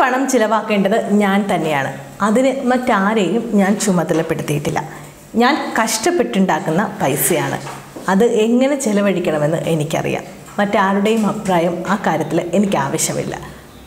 പണം ചിലവാക്കേണ്ടത് ഞാൻ തന്നെയാണ്. അതിന് മറ്റാരെയും ഞാൻ ചുമതലപ്പെടുത്തിയിട്ടില്ല. ഞാൻ കഷ്ടപ്പെട്ടുണ്ടാക്കുന്ന പൈസയാണ്. അത് എങ്ങനെ ചിലവഴിക്കണമെന്ന് എനിക്കറിയാം. മറ്റാരുടെയും അഭിപ്രായം ആ കാര്യത്തിൽ എനിക്ക് ആവശ്യമില്ല.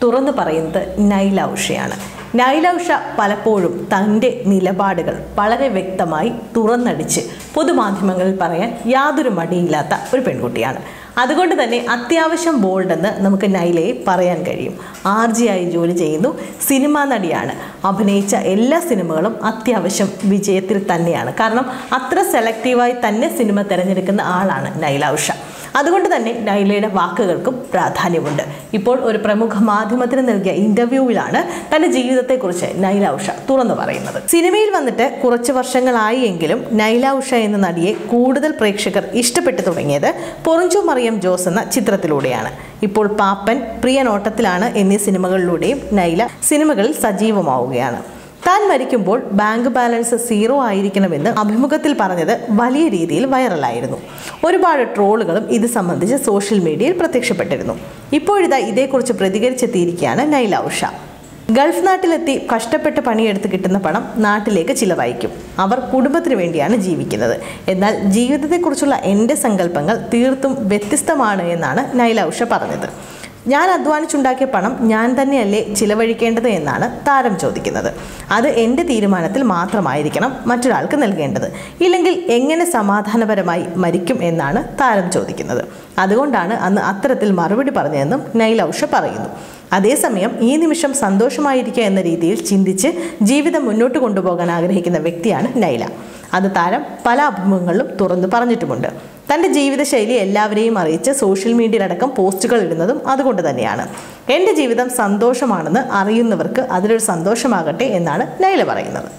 തുറന്നു പറയുന്നത് നൈല ഉഷയാണ് നൈല ഉഷ പലപ്പോഴും തന്റെ നിലപാടുകൾ വളരെ വ്യക്തമായി തുറന്നടിച്ച് പൊതുമാധ്യമങ്ങളിൽ പറയാൻ യാതൊരു മടിയില്ലാത്ത ഒരു പെൺകുട്ടിയാണ്. അതുകൊണ്ട് തന്നെ അത്യാവശ്യം ബോൾഡെന്ന് നമുക്ക് നൈലയെ പറയാൻ കഴിയും. ആയി ജോലി ചെയ്യുന്നു. സിനിമാ നടിയാണ്. അഭിനയിച്ച എല്ലാ സിനിമകളും അത്യാവശ്യം വിജയത്തിൽ തന്നെയാണ്. കാരണം അത്ര സെലക്റ്റീവായി തന്നെ സിനിമ തിരഞ്ഞെടുക്കുന്ന ആളാണ് നൈല ഉഷ. അതുകൊണ്ട് തന്നെ നൈലയുടെ വാക്കുകൾക്കും പ്രാധാന്യമുണ്ട്. ഇപ്പോൾ ഒരു പ്രമുഖ മാധ്യമത്തിന് നൽകിയ ഇന്റർവ്യൂവിലാണ് തന്റെ ജീവിതത്തെക്കുറിച്ച് നൈല ഉഷ തുറന്നു പറയുന്നത്. സിനിമയിൽ വന്നിട്ട് കുറച്ച് വർഷങ്ങളായി എങ്കിലും നൈല ഉഷ എന്ന നടിയെ കൂടുതൽ പ്രേക്ഷകർ ഇഷ്ടപ്പെട്ടു തുടങ്ങിയത് പൊറിഞ്ചു മറിയം ജോസ് എന്ന ചിത്രത്തിലൂടെയാണ്. ഇപ്പോൾ പാപ്പൻ പ്രിയ നോട്ടത്തിലാണ് എന്നീ സിനിമകളിലൂടെയും നൈല സിനിമകളിൽ സജീവമാവുകയാണ്. താൻ മരിക്കുമ്പോൾ ബാങ്ക് ബാലൻസ് സീറോ ആയിരിക്കണമെന്ന് അഭിമുഖത്തിൽ പറഞ്ഞത് വലിയ രീതിയിൽ വൈറലായിരുന്നു. ഒരുപാട് ട്രോളുകളും ഇത് സംബന്ധിച്ച് സോഷ്യൽ മീഡിയയിൽ പ്രത്യക്ഷപ്പെട്ടിരുന്നു. ഇപ്പോഴിതാ ഇതേക്കുറിച്ച് പ്രതികരിച്ചെത്തിയിരിക്കുകയാണ് നൈല ഉഷ. ഗൾഫ് നാട്ടിലെത്തി കഷ്ടപ്പെട്ട് പണിയെടുത്ത് കിട്ടുന്ന പണം നാട്ടിലേക്ക് ചിലവഴിക്കും. അവർ കുടുംബത്തിന് വേണ്ടിയാണ് ജീവിക്കുന്നത്. എന്നാൽ ജീവിതത്തെക്കുറിച്ചുള്ള എന്റെ സങ്കല്പങ്ങൾ തീർത്തും വ്യത്യസ്തമാണ് എന്നാണ് നൈല ഉഷ പറഞ്ഞത്. ഞാൻ അധ്വാനിച്ചുണ്ടാക്കിയ പണം ഞാൻ തന്നെയല്ലേ ചിലവഴിക്കേണ്ടത് എന്നാണ് താരം ചോദിക്കുന്നത്. അത് എന്റെ തീരുമാനത്തിൽ മാത്രമായിരിക്കണം മറ്റൊരാൾക്ക് നൽകേണ്ടത്. ഇല്ലെങ്കിൽ എങ്ങനെ സമാധാനപരമായി മരിക്കും എന്നാണ് താരം ചോദിക്കുന്നത്. അതുകൊണ്ടാണ് അന്ന് അത്തരത്തിൽ മറുപടി പറഞ്ഞതെന്നും നൈലൌഷ പറയുന്നു. അതേസമയം ഈ നിമിഷം സന്തോഷമായിരിക്കുക എന്ന രീതിയിൽ ചിന്തിച്ച് ജീവിതം മുന്നോട്ട് കൊണ്ടുപോകാൻ ആഗ്രഹിക്കുന്ന വ്യക്തിയാണ് നൈല. അത് താരം പല അഭിമുഖങ്ങളിലും തുറന്നു പറഞ്ഞിട്ടുമുണ്ട്. തന്റെ ജീവിതശൈലി എല്ലാവരെയും അറിയിച്ച് സോഷ്യൽ മീഡിയയിലടക്കം പോസ്റ്റുകൾ ഇടുന്നതും അതുകൊണ്ട് തന്നെയാണ്. എന്റെ ജീവിതം സന്തോഷമാണെന്ന് അറിയുന്നവർക്ക് അതിലൊരു സന്തോഷമാകട്ടെ എന്നാണ് നൈല പറയുന്നത്.